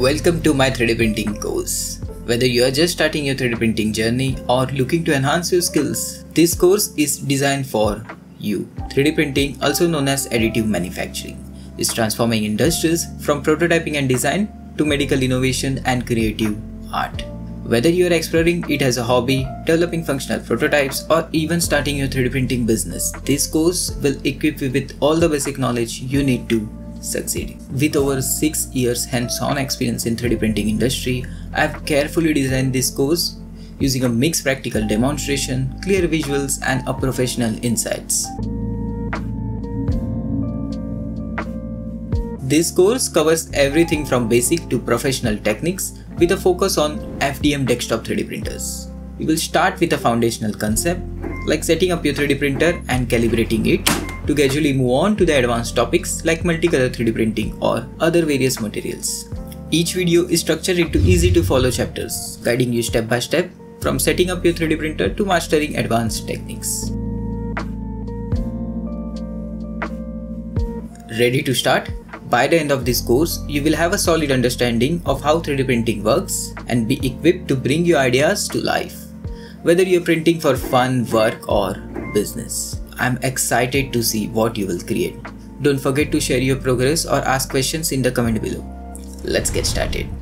Welcome to my 3D printing course. Whether you are just starting your 3D printing journey or looking to enhance your skills, this course is designed for you. 3D printing, also known as additive manufacturing, is transforming industries from prototyping and design to medical innovation and creative art. Whether you are exploring it as a hobby, developing functional prototypes, or even starting your 3D printing business, this course will equip you with all the basic knowledge you need to With over 6 years hands-on experience in 3D printing industry, I have carefully designed this course using a mixed practical demonstration, clear visuals and a professional insights. This course covers everything from basic to professional techniques with a focus on FDM desktop 3D printers. We will start with a foundational concept like setting up your 3D printer and calibrating it to gradually move on to the advanced topics like multicolor 3D printing or other various materials. Each video is structured into easy to follow chapters, guiding you step by step from setting up your 3D printer to mastering advanced techniques. Ready to start? By the end of this course, you will have a solid understanding of how 3D printing works and be equipped to bring your ideas to life. Whether you're printing for fun, work or business. I'm excited to see what you will create. Don't forget to share your progress or ask questions in the comment below. Let's get started.